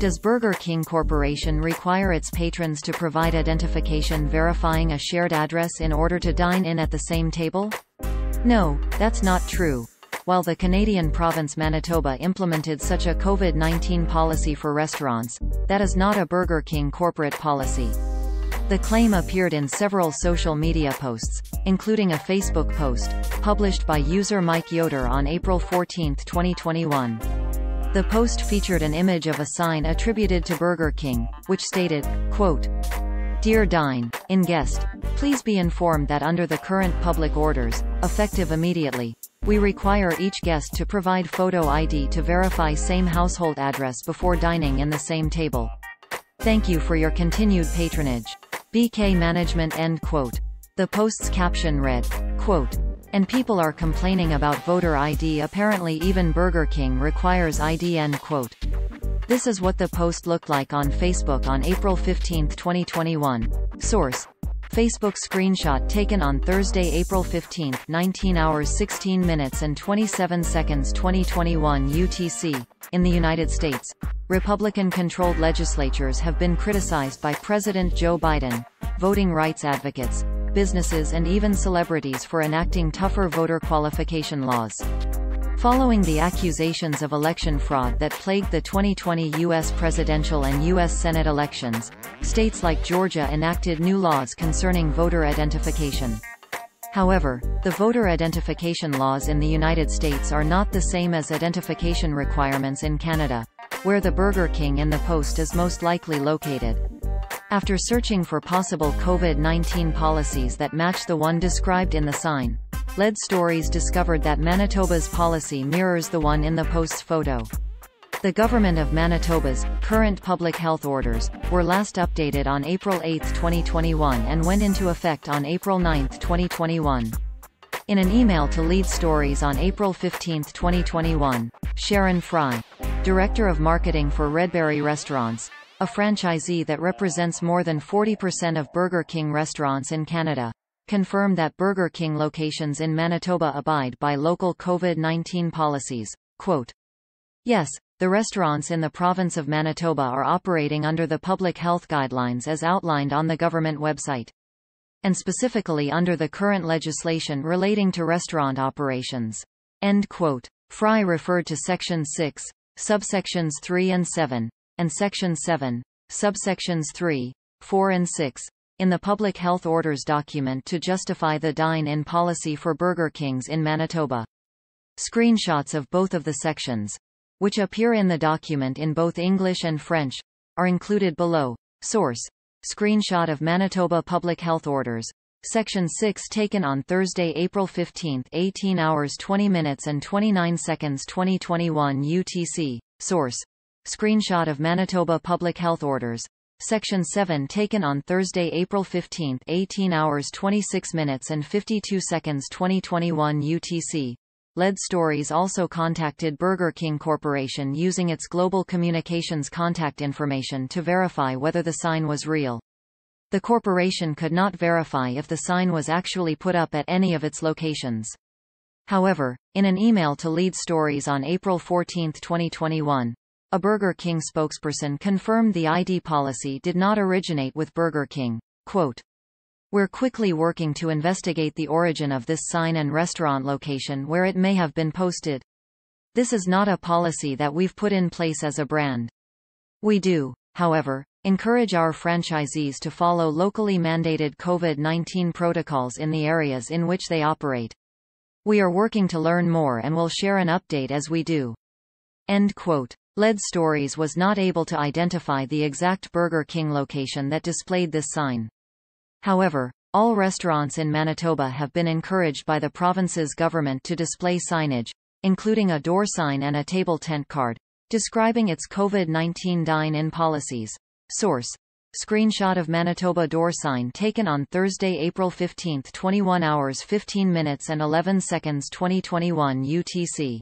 Does Burger King Corporation require its patrons to provide identification verifying a shared address in order to dine in at the same table? No, that's not true. While the Canadian province Manitoba implemented such a COVID-19 policy for restaurants, that is not a Burger King corporate policy. The claim appeared in several social media posts, including a Facebook post, published by user Mike Yoder on April 14, 2021. The post featured an image of a sign attributed to Burger King, which stated, quote, Dear Dine, in guest, please be informed that under the current public orders, effective immediately, we require each guest to provide photo ID to verify same household address before dining in the same table. Thank you for your continued patronage. BK Management End quote. The post's caption read, quote, and people are complaining about voter ID apparently even Burger King requires ID end quote. This is what the post looked like on Facebook on April 15, 2021. Source. Facebook screenshot taken on Thursday, April 15, 19 hours 16 minutes and 27 seconds 2021 UTC. In the United States, Republican-controlled legislatures have been criticized by President Joe Biden, voting rights advocates, businesses and even celebrities for enacting tougher voter qualification laws. Following the accusations of election fraud that plagued the 2020 U.S. presidential and U.S. Senate elections, states like Georgia enacted new laws concerning voter identification. However, the voter identification laws in the United States are not the same as identification requirements in Canada, where the Burger King in the post is most likely located. After searching for possible COVID-19 policies that match the one described in the sign, Lead Stories discovered that Manitoba's policy mirrors the one in the post's photo. The Government of Manitoba's current public health orders were last updated on April 8, 2021 and went into effect on April 9, 2021. In an email to Lead Stories on April 15, 2021, Sharon Fry, Director of Marketing for Redberry Restaurants, a franchisee that represents more than 40% of Burger King restaurants in Canada, confirm that Burger King locations in Manitoba abide by local COVID-19 policies. Quote, Yes, the restaurants in the province of Manitoba are operating under the public health guidelines as outlined on the government website. And specifically under the current legislation relating to restaurant operations. End quote. Fry referred to Section 6, subsections 3 and 7, and Section 7, subsections 3, 4 and 6, in the Public Health Orders document to justify the dine-in policy for Burger Kings in Manitoba. Screenshots of both of the sections, which appear in the document in both English and French, are included below. Source. Screenshot of Manitoba Public Health Orders. Section 6 taken on Thursday, April 15, 18 hours 20 minutes and 29 seconds 2021 UTC. Source. Screenshot of Manitoba Public Health Orders. Section 7 taken on Thursday, April 15, 18 hours 26 minutes and 52 seconds 2021 UTC. Lead Stories also contacted Burger King Corporation using its global communications contact information to verify whether the sign was real. The corporation could not verify if the sign was actually put up at any of its locations. However, in an email to Lead Stories on April 14, 2021, a Burger King spokesperson confirmed the ID policy did not originate with Burger King. Quote, We're quickly working to investigate the origin of this sign and restaurant location where it may have been posted. This is not a policy that we've put in place as a brand. We do, however, encourage our franchisees to follow locally mandated COVID-19 protocols in the areas in which they operate. We are working to learn more and will share an update as we do. End quote. Lead Stories was not able to identify the exact Burger King location that displayed this sign. However, all restaurants in Manitoba have been encouraged by the province's government to display signage, including a door sign and a table tent card, describing its COVID-19 dine-in policies. Source. Screenshot of Manitoba door sign taken on Thursday, April 15, 21 hours 15 minutes and 11 seconds 2021 UTC.